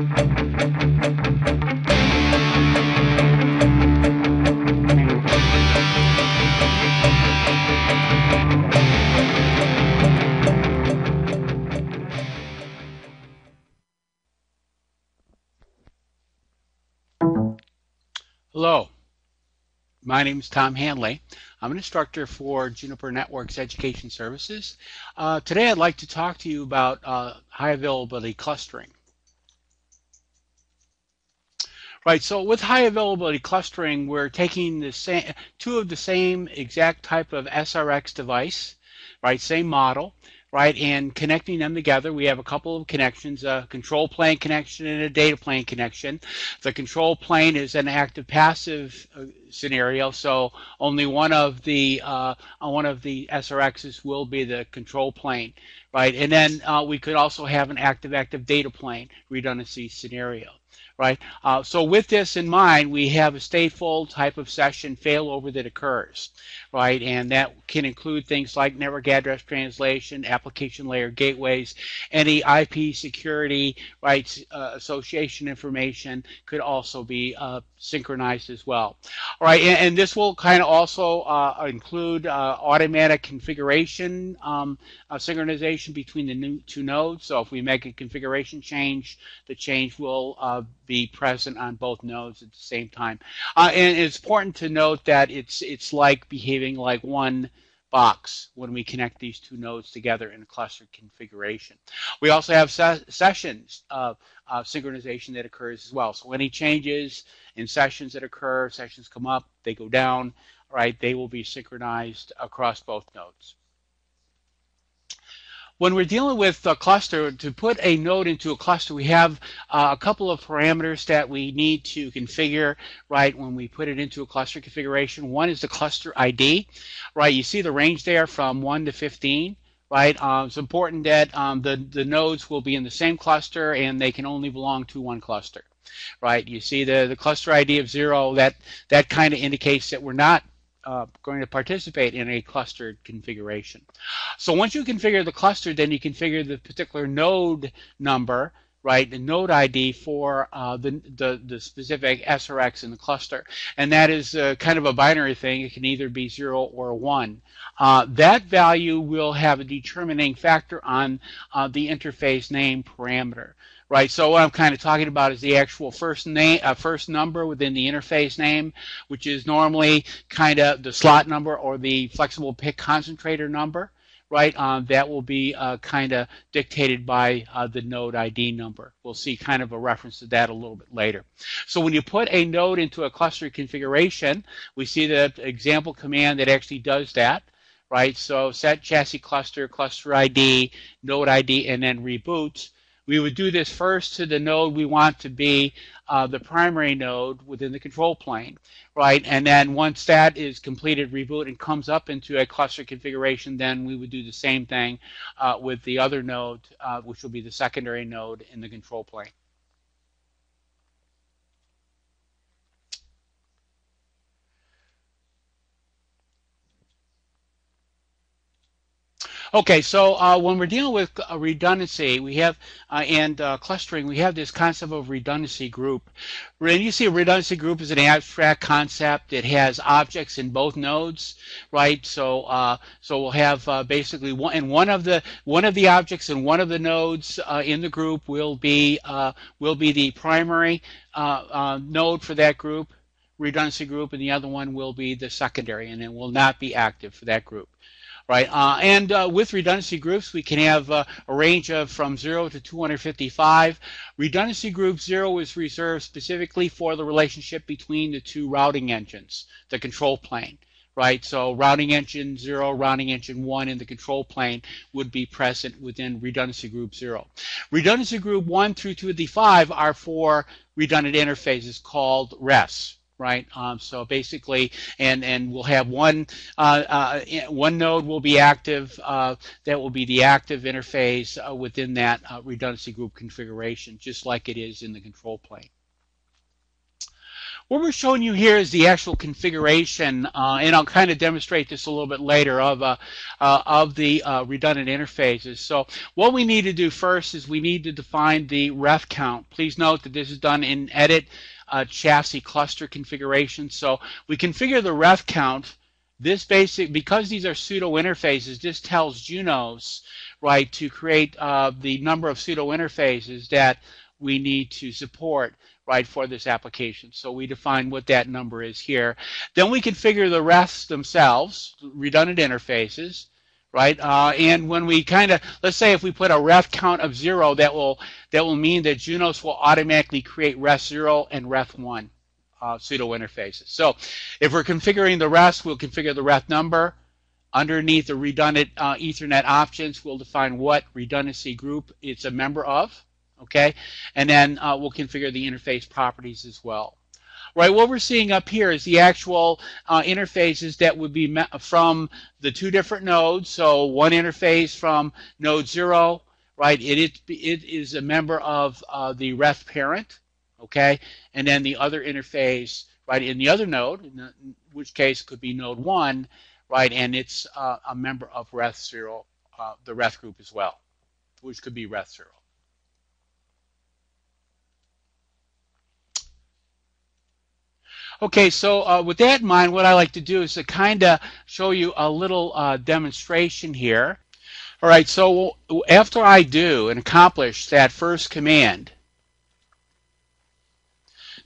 Hello, my name is Tom Hanley. I'm an instructor for Juniper Networks Education Services. Uh, today I'd like to talk to you about uh, high availability clustering. Right, so with high availability clustering, we're taking the same, two of the same exact type of SRX device, right, same model, right? And connecting them together, we have a couple of connections, a control plane connection and a data plane connection. The control plane is an active passive uh, scenario, so only one of the uh, one of the SRXs will be the control plane, right? And then uh, we could also have an active active data plane redundancy scenario right? Uh, so with this in mind, we have a stateful type of session failover that occurs, right? And that can include things like network address translation, application layer gateways, any IP security, rights uh, association information could also be uh, synchronized as well. All right, and, and this will kind of also uh, include uh, automatic configuration um, uh, synchronization between the new two nodes. So if we make a configuration change, the change will uh, be present on both nodes at the same time. Uh, and it's important to note that it's it's like behaving like one box when we connect these two nodes together in a cluster configuration. We also have se sessions of synchronization that occurs as well. So any changes in sessions that occur, sessions come up, they go down, right? They will be synchronized across both nodes. When we're dealing with a cluster, to put a node into a cluster, we have uh, a couple of parameters that we need to configure, right, when we put it into a cluster configuration. One is the cluster ID, right? You see the range there from 1 to 15 right? Um, it's important that um, the, the nodes will be in the same cluster and they can only belong to one cluster, right? You see the, the cluster ID of zero, that, that kind of indicates that we're not uh, going to participate in a clustered configuration. So once you configure the cluster, then you configure the particular node number, right, the node ID for uh, the, the, the, specific SRX in the cluster. And that is uh, kind of a binary thing. It can either be 0 or 1. Uh, that value will have a determining factor on uh, the interface name parameter right? So what I'm kind of talking about is the actual first name, uh, first number within the interface name, which is normally kind of the slot number or the flexible PIC concentrator number, right? Um, that will be uh, kind of dictated by uh, the node ID number. We'll see kind of a reference to that a little bit later. So when you put a node into a cluster configuration, we see the example command that actually does that right? So set chassis cluster, cluster ID, node ID, and then reboots. We would do this first to the node we want to be uh, the primary node within the control plane, right? And then once that is completed, reboot and comes up into a cluster configuration, then we would do the same thing uh, with the other node, uh, which will be the secondary node in the control plane. Okay, so uh, when we're dealing with uh, redundancy, we have uh, and uh, clustering, we have this concept of redundancy group. When you see a redundancy group is an abstract concept. It has objects in both nodes, right? So, uh, so we'll have uh, basically one, and one of the one of the objects in one of the nodes in the group will be will be the primary node for that group redundancy group, and the other one will be the secondary, and it will not be active for that group right? Uh, and uh, with redundancy groups, we can have uh, a range of from 0 to 255. Redundancy group 0 is reserved specifically for the relationship between the two routing engines, the control plane, right? So routing engine 0, routing engine 1 in the control plane would be present within redundancy group 0. Redundancy group 1 through 255 are for redundant interfaces called RETHs, right? Um, so basically, and and we'll have one uh, uh, one node will be active. Uh, that will be the active interface uh, within that uh, redundancy group configuration, just like it is in the control plane. what we're showing you here is the actual configuration, uh, and I'll kind of demonstrate this a little bit later of of the redundant interfaces. So what we need to do first is we need to define the reth count. Please note that this is done in edit uh, chassis cluster configuration. So we configure the reth count. This basic because these are pseudo interfaces. This tells Junos right to create uh, the number of pseudo interfaces that we need to support right, for this application. So we define what that number is here. Then we configure the reths themselves, redundant interfaces, right? Uh, and when we kind of, let's say if we put a reth count of zero, that will that will mean that Junos will automatically create reth zero and reth one uh, pseudo interfaces. So if we're configuring the reths, we'll configure the reth number. Underneath the redundant uh, Ethernet options, we'll define what redundancy group it's a member of okay? And then uh, we'll configure the interface properties as well. Right, what we're seeing up here is the actual uh, interfaces that would be from the two different nodes. So one interface from node 0, right, it, it, it is a member of uh, the reth parent, okay? And then the other interface, right, in the other node, in, which case could be node 1, right, and it's uh, a member of reth 0, uh, the reth group as well, which could be reth 0. Okay, so uh, with that in mind, what I like to do is to kind of show you a little uh, demonstration here. All right, so after I do and accomplish that first command,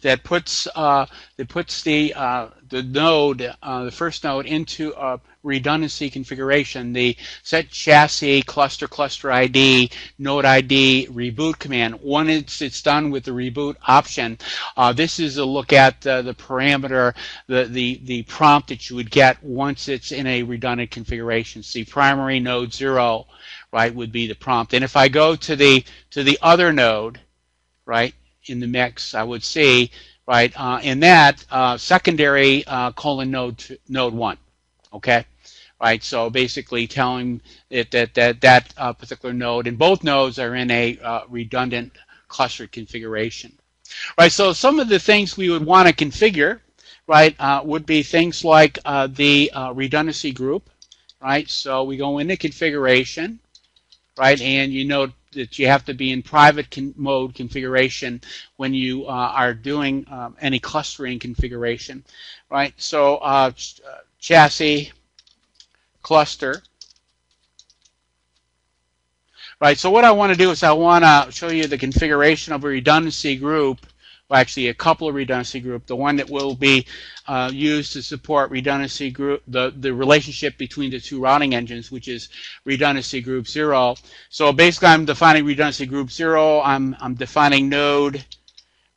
that puts uh, that puts the uh, the node, uh, the first node, into a redundancy configuration. The set chassis cluster cluster ID node ID reboot command. Once it's done with the reboot option, uh, this is a look at uh, the parameter, the, the the prompt that you would get once it's in a redundant configuration. See, primary node zero, right, would be the prompt. And if I go to the to the other node, right, in the mix, I would see, right, uh, in that uh, secondary uh, colon node node one, okay, right. So basically telling it that that that uh, particular node and both nodes are in a uh, redundant cluster configuration, right. So some of the things we would want to configure, right, uh, would be things like the redundancy group, right. So we go into configuration, right, and you know that you have to be in private con mode configuration when you uh, are doing um, any clustering configuration, right? So uh, ch uh, chassis cluster. Right, so what I want to do is I want to show you the configuration of a redundancy group well, actually a couple of redundancy group. The one that will be uh, used to support redundancy group, the, the relationship between the two routing engines, which is redundancy group zero. So basically I'm defining redundancy group zero. I'm, I'm defining node,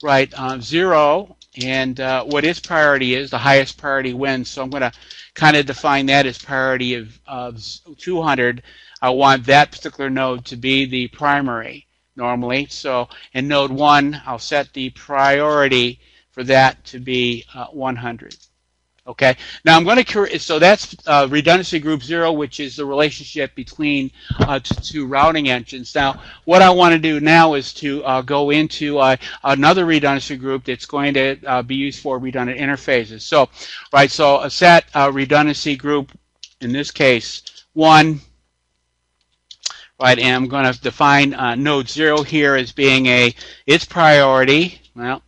right, uh, zero, and uh, what its priority is, the highest priority wins. So I'm going to kind of define that as priority of, of 200. I want that particular node to be the primary normally. So in node 1, I'll set the priority for that to be uh, 100. Okay. Now I'm going to so that's uh, redundancy group zero, which is the relationship between uh, two routing engines. Now, what I want to do now is to uh, go into uh, another redundancy group that's going to uh, be used for redundant interfaces. So, right. So a set uh, redundancy group, in this case, one right? And I'm going to define node 0 here as being a its priority. Well,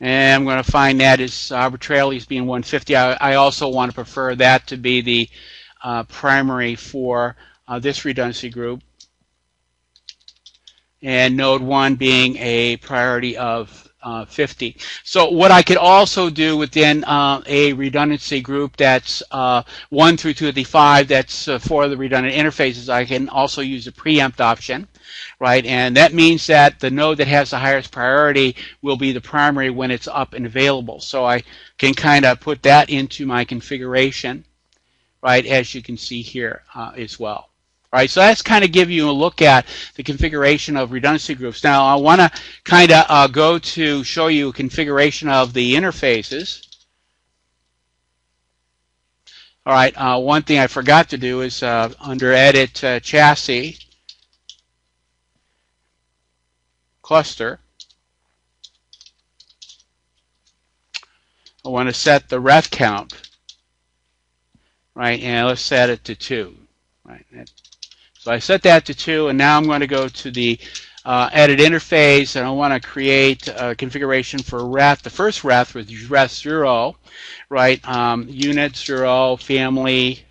and I'm going to find that is arbitrarily as being 150. I, I also want to prefer that to be the uh, primary for uh, this redundancy group. And node 1 being a priority of uh, 50. So what I could also do within uh, a redundancy group that's uh, 1 through 255 that's uh, for the redundant interfaces, I can also use a preempt option, right? And that means that the node that has the highest priority will be the primary when it's up and available. So I can kind of put that into my configuration, right, as you can see here uh, as well. All right, so that's kind of give you a look at the configuration of redundancy groups. Now, I want to kind of uh, go to show you a configuration of the interfaces. All right, uh, one thing I forgot to do is uh, under Edit uh, Chassis, Cluster, I want to set the reth count, right, and let's set it to 2. Right, so I set that to two, and now I'm going to go to the uh, edit interface, and I want to create a configuration for reth. The first reth with reth zero, right? Um, unit zero, family.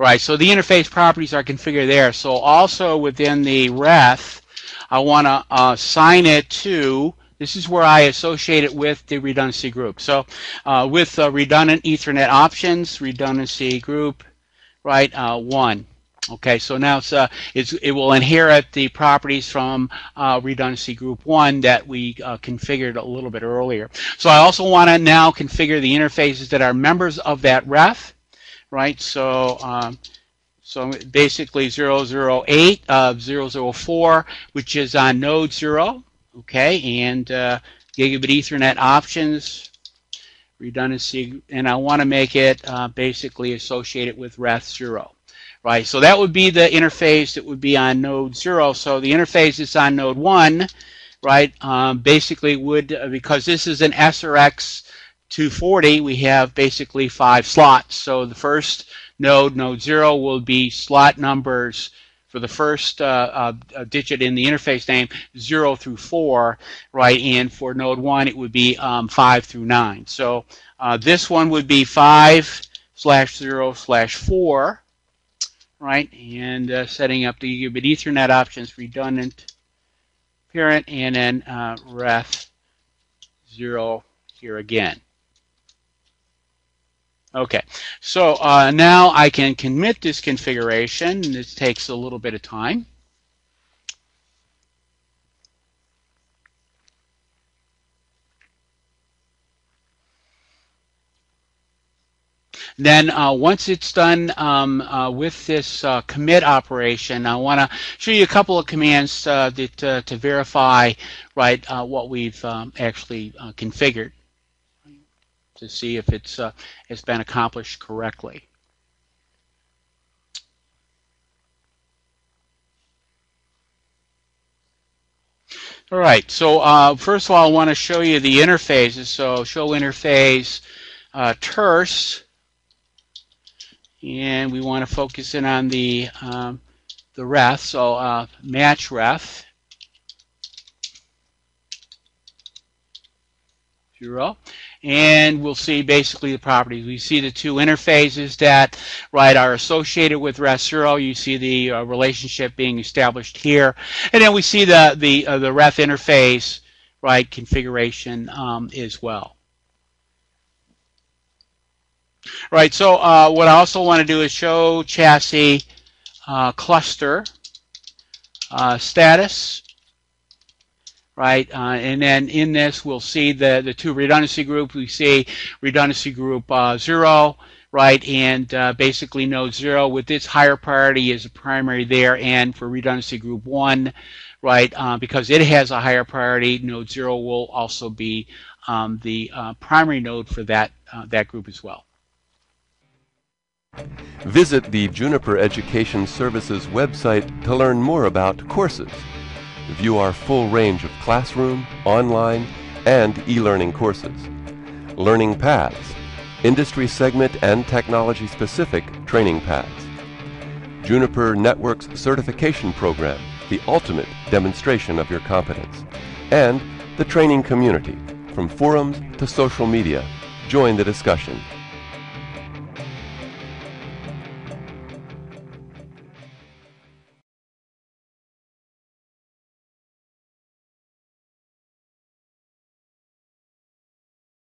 Right, so the interface properties are configured there. So also within the reth, I want to uh, assign it to, this is where I associate it with the redundancy group. So uh, with uh, redundant Ethernet options, redundancy group, right, uh, 1. Okay, so now it's, uh, it's, it will inherit the properties from uh, redundancy group 1 that we uh, configured a little bit earlier. So I also want to now configure the interfaces that are members of that reth, right? So um, so basically 008 of 004, which is on node 0, okay, and uh, gigabit Ethernet options, redundancy, and I want to make it uh, basically associated with reth 0. Right, so that would be the interface that would be on node 0. So the interface is on node 1, right, um, basically would, uh, because this is an SRX 240, we have basically five slots. So the first node, node 0, will be slot numbers for the first uh, uh, digit in the interface name, 0 through 4, right? And for node 1, it would be um, 5 through 9. So uh, this one would be 5 slash 0 slash 4, right? And uh, setting up the gigabit Ethernet options, redundant parent, and then uh, reth 0 here again. Okay, so uh, now I can commit this configuration. This takes a little bit of time. Then uh, once it's done um, uh, with this uh, commit operation, I want to show you a couple of commands uh, that, uh, to verify right uh, what we've um, actually configured to see if it's uh, it's been accomplished correctly. All right, so uh, first of all, I want to show you the interfaces. So show interface uh, terse, and we want to focus in on the um, the reth. So uh, match reth. Zero and we'll see basically the properties. We see the two interfaces that right are associated with reth 0. You see the uh, relationship being established here, and then we see the the uh, the reth interface right configuration um, as well. Right. So uh, what I also want to do is show chassis uh, cluster uh, status right? Uh, and then in this, we'll see the, the two redundancy groups. We see redundancy group uh, 0, right? And uh, basically node 0 with its higher priority is a primary there. And for redundancy group 1, right, uh, because it has a higher priority, node 0 will also be um, the uh, primary node for that, uh, that group as well. Visit the Juniper Education Services website to learn more about courses View our full range of classroom, online, and e-learning courses. Learning paths, industry segment and technology specific training paths. Juniper Networks certification program, the ultimate demonstration of your competence. And the training community, from forums to social media. Join the discussion.